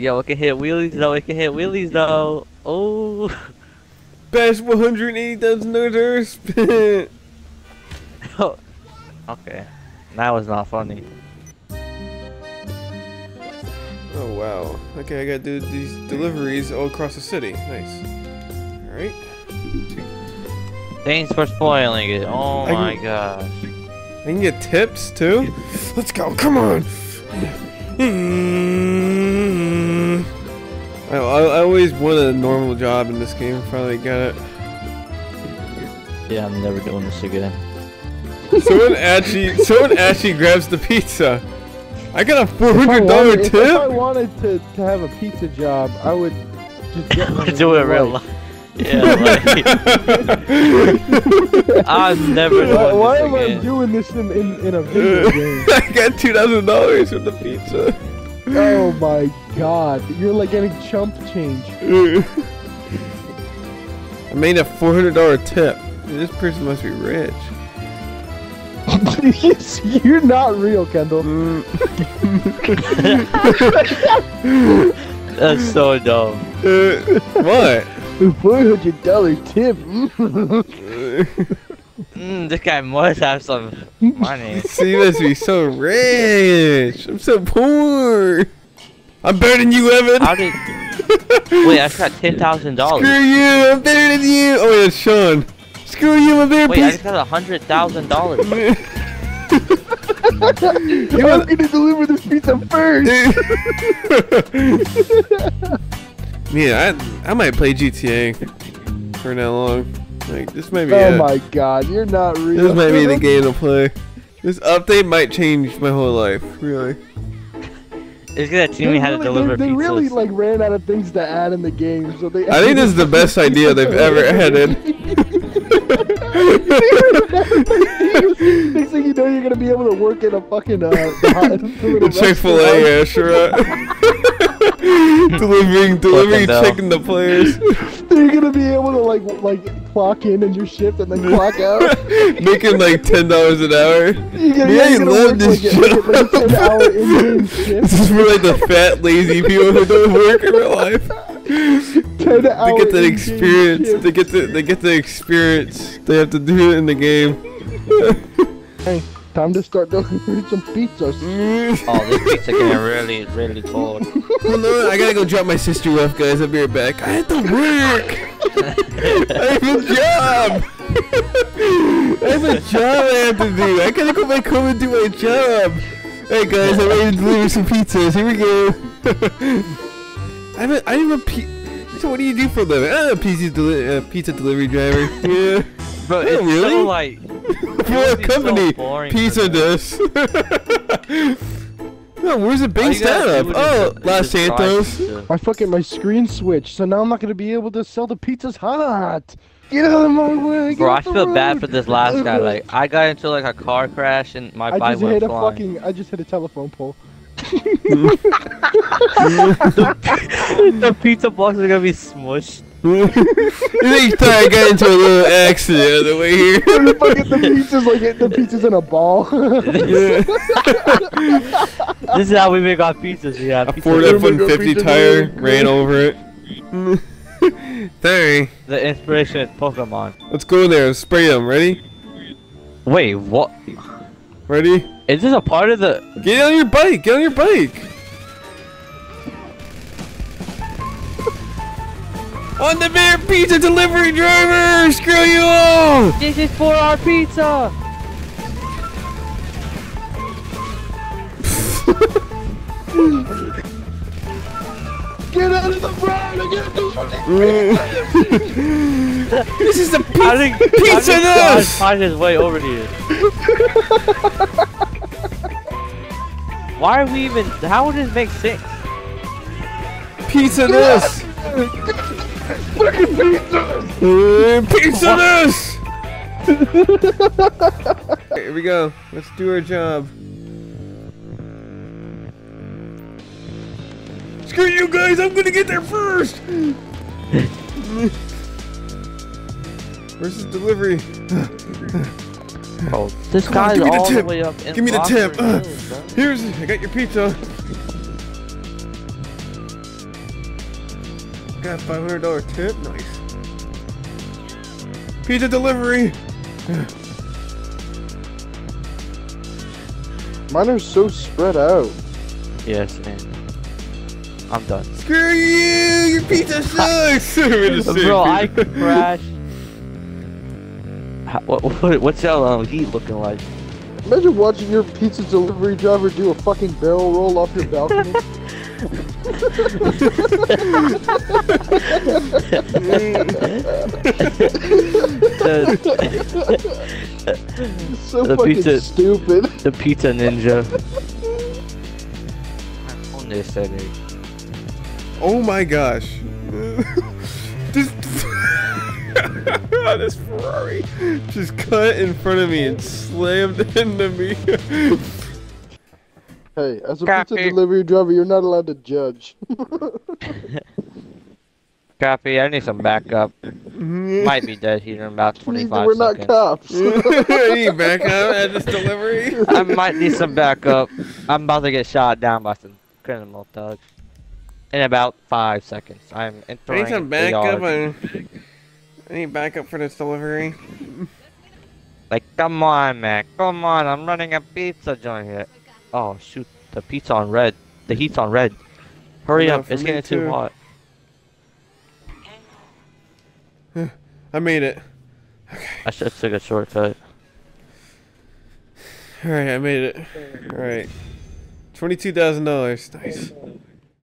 Yo, it can hit wheelies though. It can hit wheelies though. Oh. Best one hundred eighty thousand dollars spent. oh. okay. That was not funny. Oh wow. Okay, I gotta do these deliveries all across the city. Nice. All right. Thanks for spoiling it. Oh I my can- gosh. I can get tips too. Let's go. Come on. I, I, I always wanted a normal job in this game. Finally got it. Yeah, I'm never doing this again. Someone actually, someone actually grabs the pizza. I got a four If I hundred dollar wanted- If I wanted to, to have a pizza job, I would just get one in Do it real life. life. Yeah, like, I'm never doing Why, why this am I doing this in, in, in a video game? I got two thousand dollars for the pizza. Oh my god, you're like getting chump change. I made a four hundred dollar tip. This person must be rich. you're not real, Kendall. That's so dumb. Uh, what? Four hundred dollar tip. Mm, this guy must have some money. See, you must be so rich. I'm so poor. I'm better than you, Evan. How did? Wait, I just got ten thousand dollars. Screw dollars. you. I'm better than you. Oh, yeah, Sean. Screw you. I'm better. Wait, I just got a hundred thousand dollars. you I'm gonna deliver this pizza first. yeah, I I might play GTA for that long. Like this might be. Oh it. my god, you're not real. This might be the game to play. This update might change my whole life. Really. It's gonna teach me how to deliver they, they really like ran out of things to add in the game, so they. I think this is the best idea they've ever added. Next thing you know, you're gonna be able to work in a fucking uh, the Chick Fil A, yeah, sure. delivering, delivering Fucking chicken to players, You're gonna be able to like like clock in in your shift and then clock out. making like ten dollars an hour. You're Yeah, you're love this like, a- like a job. 10 hour in-game This is for like the fat, lazy people who don't work in real life. 10 hour They get that experience. shift. They get the they get the experience. They have to do it in the game. Hey, time to start delivering some pizzas. Oh, this pizza getting really, really cold. Hold on, I gotta go drop my sister off, guys. I'll be right back. I have to work. I have a job. I have a job I have to do. I gotta go back home and do my job. Hey guys, I'm ready to deliver some pizzas. Here we go. I'm a, I'm a pi- So what do you do for a living? I'm a pizza, deli- uh, pizza delivery driver. Yeah. But Oh, it's really? so like. For a so company. boring Pizza does. no, where's it All based you gotta out do of? is Oh, just- Los Santos. pizza. My fucking my screen switched, so now I'm not gonna be able to sell the pizzas hot. Get out of my way. get Bro, I off the feel bad for this last guy. Like, I got into like a car crash and my I bike just went hit a fucking. I just hit a telephone pole. the pizza box is gonna be smushed. you think I got into a little accident on the way here? the fucking the pizzas like the pizzas in a ball. This is how we make our pizzas. Yeah, have A pizza Ford F- F-150 tire ran over it. Sorry. The inspiration is Pokemon. Let's go in there and spray them. Ready? Wait, what? Ready? Is this a part of the? Get on your bike. Get on your bike. On the bear pizza delivery driver! Screw you all! This is for our pizza. Get out of the road! I gotta do this is the How pizza, did pizza how did nut! Josh find his way over here? Why are we even? How would this make sense? Pizza this! fucking pizzas! Uh, Pizza this! Here we go. Let's do our job. Screw you guys! I'm gonna get there first! Where's the delivery? Oh, this Come on, guy's give me the all tip. the way up in Give me the tip. Uh, Hills. Here's, I got your pizza. Got a five hundred dollar tip. Nice. Pizza delivery. Mine are so spread out. Yes, man. I'm done. Screw you! Your pizza sucks. We're the same Bro, I crashed. How, what, what, what's your um, heat looking like? Imagine watching your pizza delivery driver do a fucking barrel roll off your balcony. the, so The fucking pizza- stupid. the pizza ninja. On this setting. Oh my gosh. this, this Ferrari just cut in front of me and slammed into me. Hey, as a Copy. pizza delivery driver, you're not allowed to judge. Copy, I need some backup. Might be dead here in about 25 We're not seconds. cops. Any backup at this delivery? I might need some backup. I'm about to get shot down by some criminal thugs. In about five seconds. I'm I entering need some backup. I, I need backup for this delivery. Like, come on, man. Come on. I'm running a pizza joint here. Oh, shoot. The pizza on red. The heat's on red. Hurry up. It's getting too too. hot. I made it. I should have took a shortcut. Alright, I made it. Alright. $22,000. Nice.